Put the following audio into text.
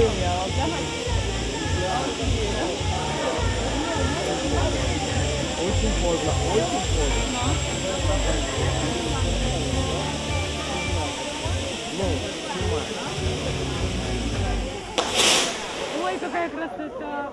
Очень поздно, очень поздно. Ну, снимай. Ой, какая красота!